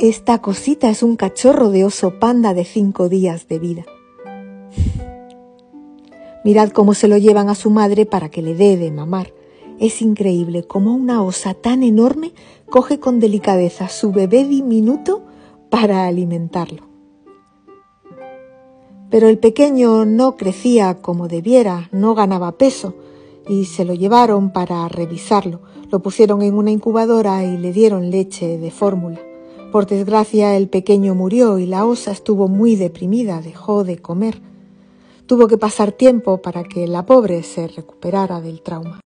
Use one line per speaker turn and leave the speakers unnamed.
Esta cosita es un cachorro de oso panda de cinco días de vida. Mirad cómo se lo llevan a su madre para que le dé de mamar. Es increíble cómo una osa tan enorme coge con delicadeza su bebé diminuto para alimentarlo. Pero el pequeño no crecía como debiera, no ganaba peso, y se lo llevaron para revisarlo. Lo pusieron en una incubadora y le dieron leche de fórmula. Por desgracia el pequeño murió y la osa estuvo muy deprimida, dejó de comer. Tuvo que pasar tiempo para que la pobre se recuperara del trauma.